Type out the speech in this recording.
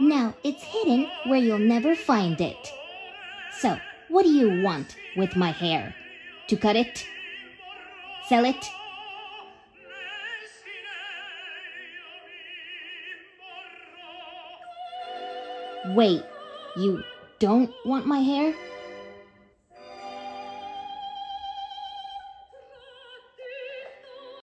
Now it's hidden where you'll never find it. So, what do you want with my hair? To cut it? Sell it? Wait, you don't want my hair?